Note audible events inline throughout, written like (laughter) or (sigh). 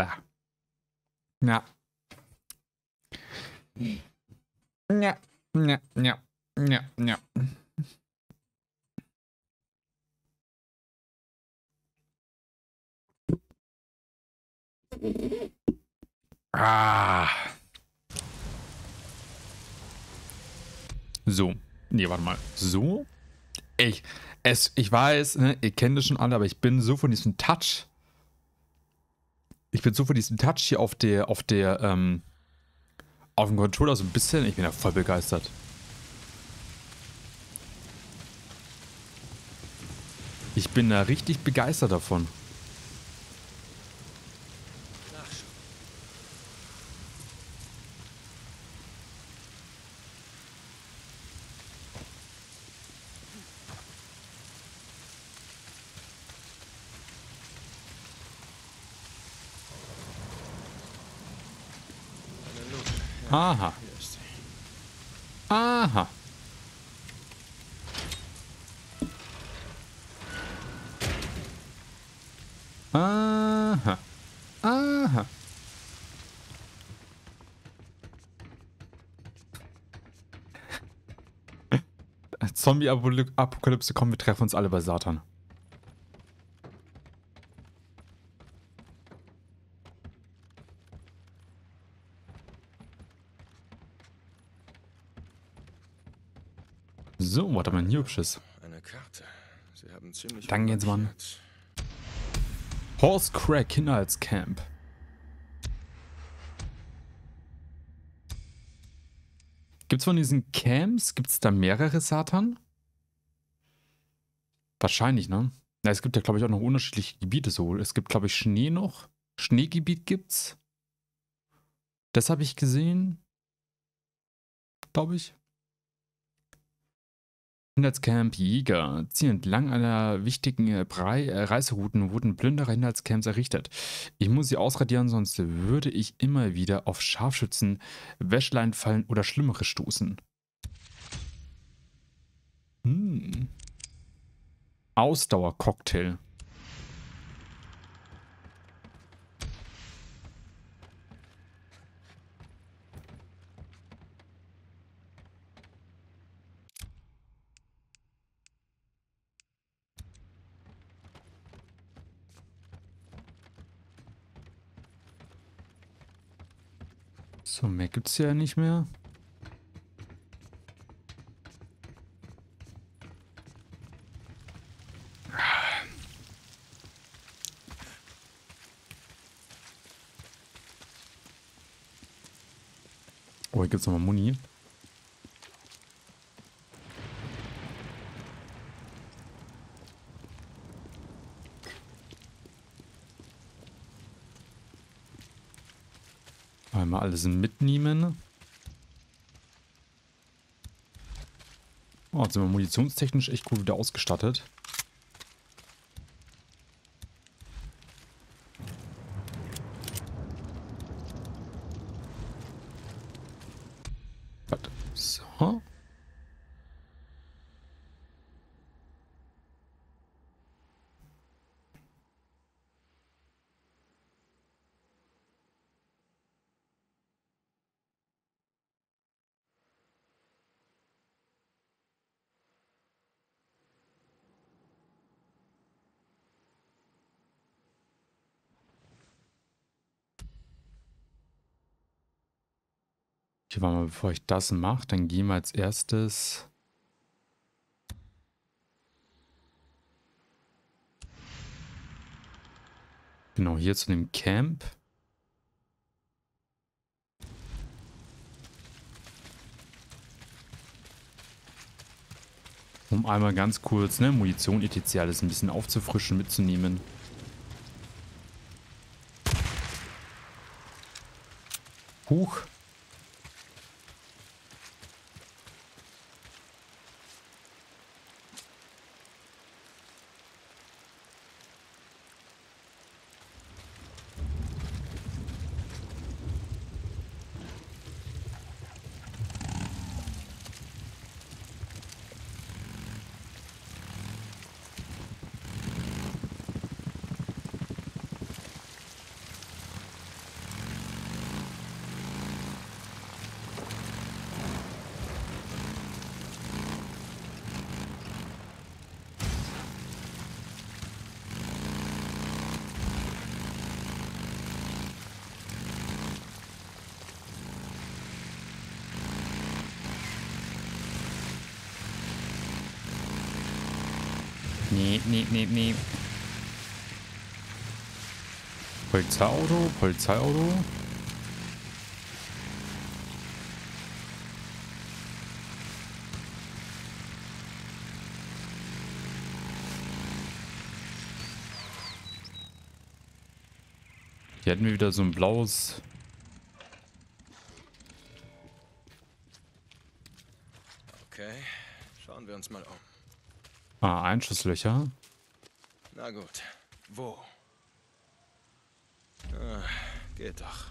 Bah. Ja. Ja, ja, ja, ja, ja. Ah. So. Nee, warte mal. So? Ich, es, ich weiß, ne, ihr kennt das schon alle, aber ich bin so von diesem Touch. Ich bin so von diesem Touch hier auf der, auf der, ähm, auf dem Controller so ein bisschen. Ich bin ja voll begeistert. Ich bin da richtig begeistert davon. Aha. Aha. Aha. Aha. Zombie-Apokalypse kommen, wir treffen uns alle bei Satan. So, warte mal, ein hübsches. Eine Karte. Sie haben ziemlich Dann geht's, Mann. Horse Crack Inhaltscamp. Gibt's von diesen Camps, gibt's da mehrere Satan? Wahrscheinlich, ne? Na, es gibt ja, glaube ich, auch noch unterschiedliche Gebiete so. Es gibt, glaube ich, Schnee noch. Schneegebiet gibt's. Das habe ich gesehen. Glaube ich. Hindertscamp Jäger. Ziehen entlang einer wichtigen äh, Brei äh, Reiserouten wurden Plünderer Hindertscamps errichtet. Ich muss sie ausradieren, sonst würde ich immer wieder auf Scharfschützen, Wäschleinfallen oder Schlimmeres stoßen. Hm. Ausdauercocktail. So, mehr gibt's ja nicht mehr. Oh, hier gibt's nochmal Muni. Einmal alles mitnehmen. Oh, jetzt sind wir munitionstechnisch echt gut wieder ausgestattet. Warte. So. Okay, warte mal, bevor ich das mache, dann gehen wir als erstes... Genau, hier zu dem Camp. Um einmal ganz kurz, ne, Munition etc. alles ein bisschen aufzufrischen, mitzunehmen. Huch. Nee, nee, nee. Polizeiauto, Polizeiauto. Hier hätten wir wieder so ein blaues Okay, schauen wir uns mal um. Ah, Einschusslöcher. Na gut, wo? Ah, geht doch.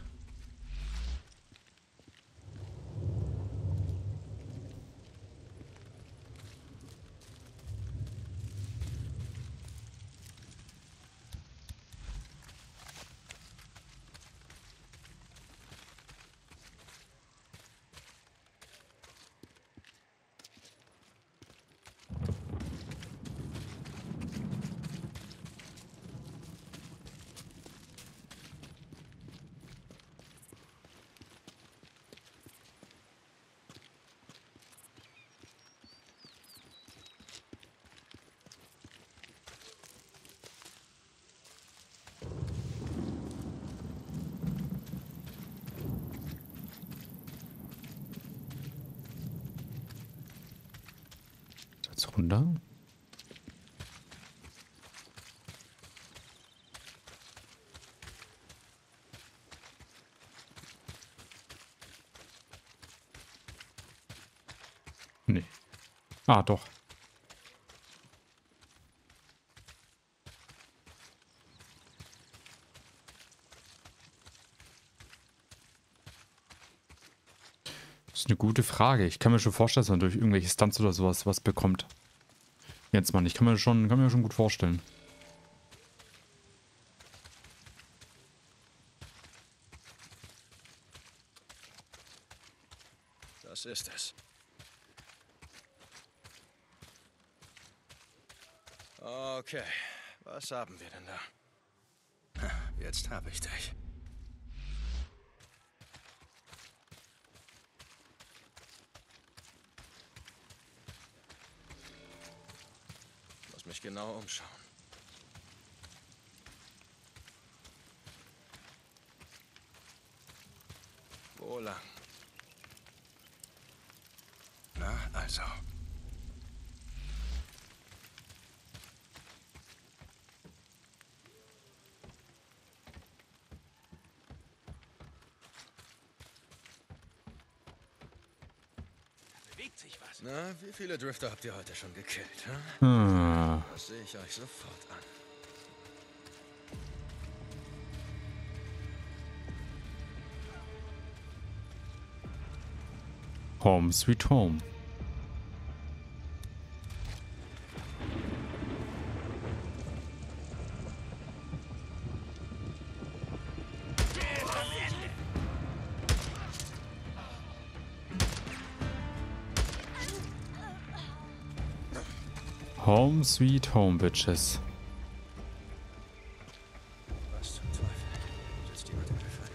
Jetzt runter. Nee. Ah, doch. Das ist eine gute Frage. Ich kann mir schon vorstellen, dass man durch irgendwelche Stunts oder sowas was bekommt. Jetzt, Mann, ich kann mir schon, kann mir schon gut vorstellen. Das ist es. Okay, was haben wir denn da? Jetzt habe ich dich. Mich genau umschauen. Wo lang? Na, also. Bewegt sich was. Na, wie viele Drifter habt ihr heute schon gekillt? Hm? Hm. Das sehe ich euch sofort an. Home sweet home. Sweet home, bitches. Was zum Teufel? Sitzt jemand im Gefallen?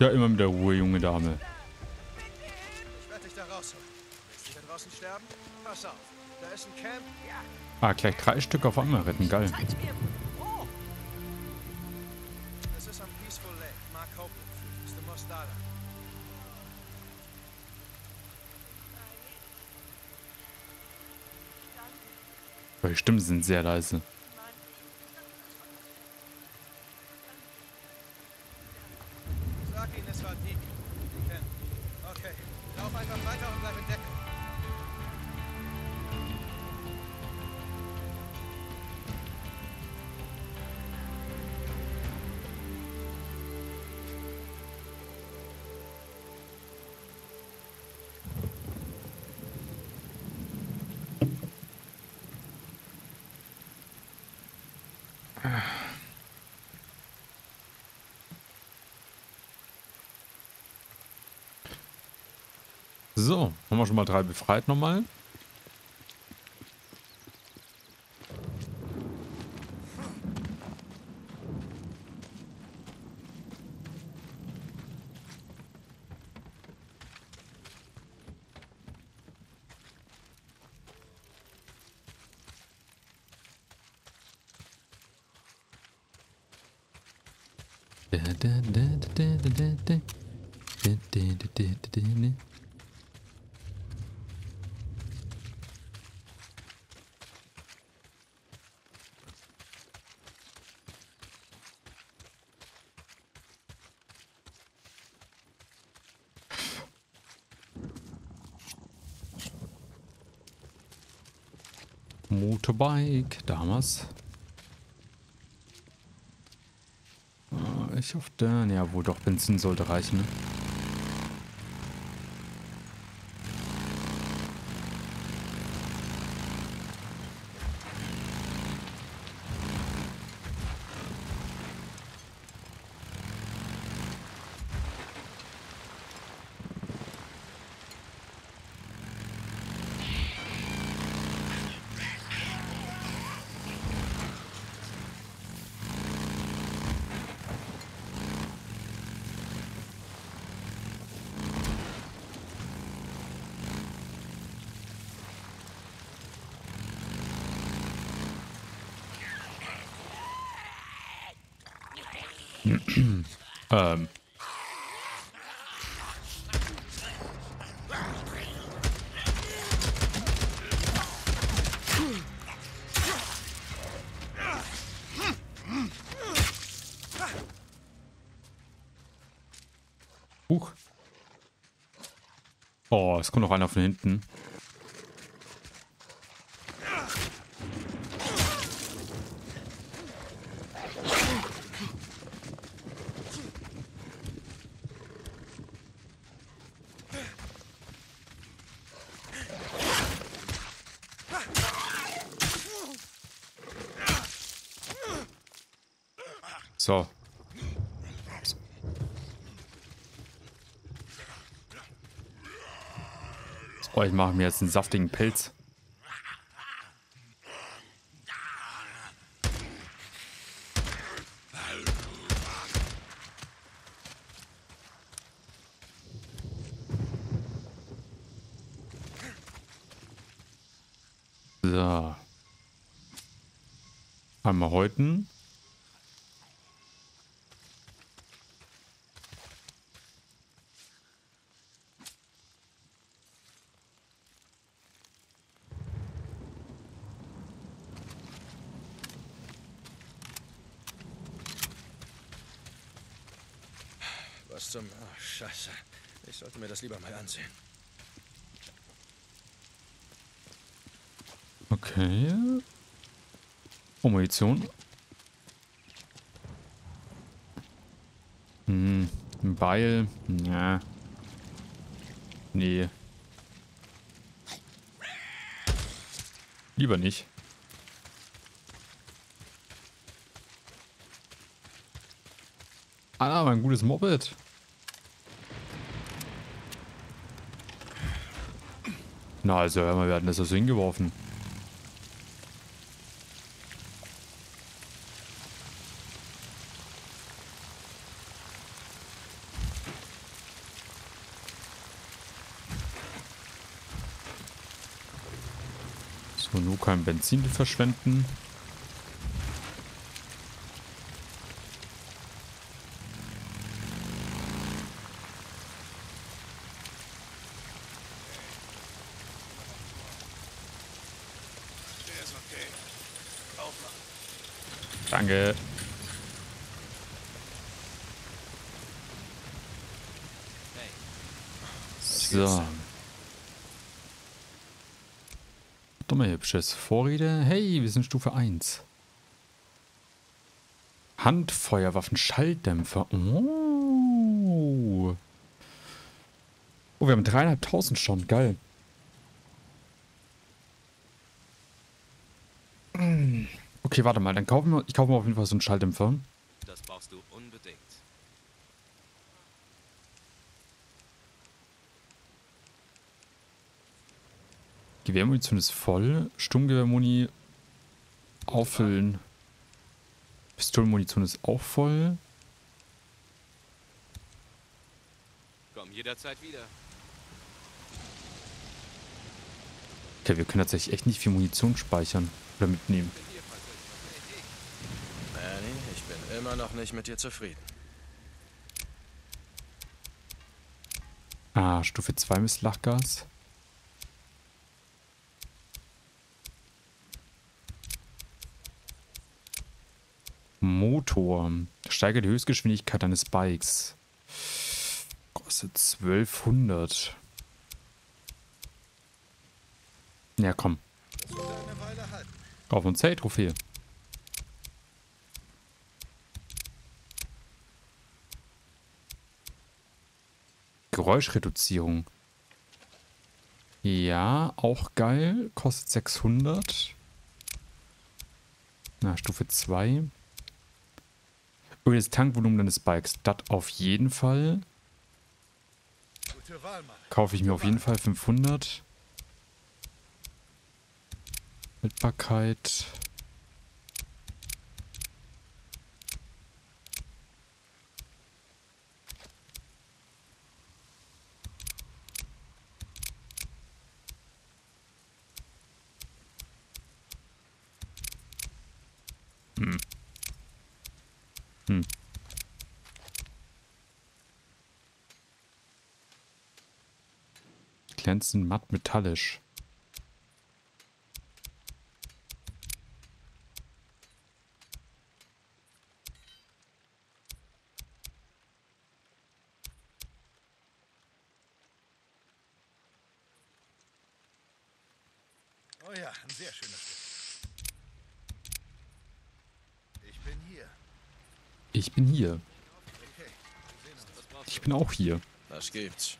Ja, immer mit der Ruhe, junge Dame. Ich werde dich da rausholen. Willst du hier draußen sterben? Pass auf. Da ist ein Camp. Ah, gleich drei Stück auf einmal retten, geil. Das ist am Peaceful Lake. Mark Copeland führt. Ist in Mostala. Die Stimmen sind sehr leise. Sag ihnen, es war Dick. Okay. Lauf einfach weiter und bleib in Deckung. So, haben wir schon mal drei befreit nochmal. Motorbike, damals. Äh, Ich hoffe, ja wohl doch, Benzin sollte reichen. Ne? (clears throat) Ähm. Huch. Oh, es kommt noch einer von hinten. So. So, ich mache mir jetzt einen saftigen Pilz. So. Einmal häuten. Was zum... Oh, Scheiße. Ich sollte mir das lieber mal ansehen. Okay. Oh, Munition. Hm, ein Beil. Ja. Nee. Lieber nicht. Ah, mein gutes Moped. Na, also hör mal, wir hatten das ja so hingeworfen. So, nur kein Benzin verschwenden. Der ist okay. Aufmachen. Danke. So. Dumme hübsches Vorrede. Hey, wir sind Stufe 1. Handfeuerwaffen, Schalldämpfer. Oh. Oh, wir haben dreieinhalbtausend schon. Geil. Okay, warte mal. Dann kaufen wir, ich kaufe mir auf jeden Fall so einen Schalldämpfer. Das brauchst du Gewehrmunition ist voll. Sturmgewehrmuni auffüllen. Pistolenmunition ist auch voll. Komm jederzeit wieder. Okay, wir können tatsächlich echt nicht viel Munition speichern oder mitnehmen. Manny, ich bin immer noch nicht mit dir zufrieden. Ah, Stufe 2 Misslachgas. Motor. Steigert die Höchstgeschwindigkeit deines Bikes. Kostet 1200. Ja, komm. Auf uns hey, Trophäe. Geräuschreduzierung. Ja, auch geil. Kostet 600. Na, Stufe 2. Über das Tankvolumen deines Bikes. Das auf jeden Fall. Kaufe ich mir auf jeden Fall 500. Haltbarkeit. Glänzend matt metallisch. Oh ja, ein sehr schönes Stück. Ich bin hier. Ich bin hier. Okay. Ich bin auch hier. Was gibt's?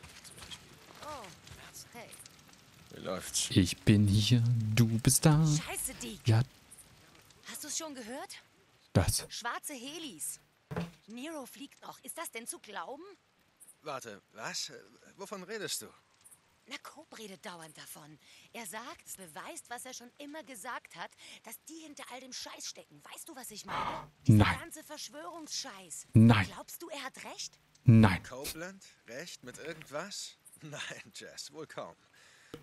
Wie läuft's? Ich bin hier. Du bist da. Scheiße, Dick. Ja, Hast du es schon gehört? das. Schwarze Helis. Nero fliegt noch. Ist das denn zu glauben? Warte, was? Wovon redest du? Na, Cope redet dauernd davon. Er sagt, es beweist, was er schon immer gesagt hat, dass die hinter all dem Scheiß stecken. Weißt du, was ich meine? Dieser Nein. ganze Verschwörungsscheiß. Nein. Glaubst du, er hat recht? Nein. Copeland? Recht mit irgendwas? (laughs) Nein, Jess, wohl kaum.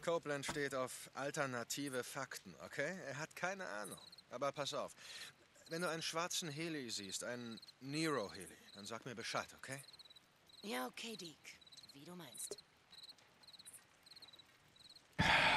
Copeland steht auf alternative Fakten, okay? Er hat keine Ahnung. Aber pass auf. Wenn du einen schwarzen Heli siehst, einen Nero-Heli, dann sag mir Bescheid, okay? Ja, okay, Dick. Wie du meinst. (sighs)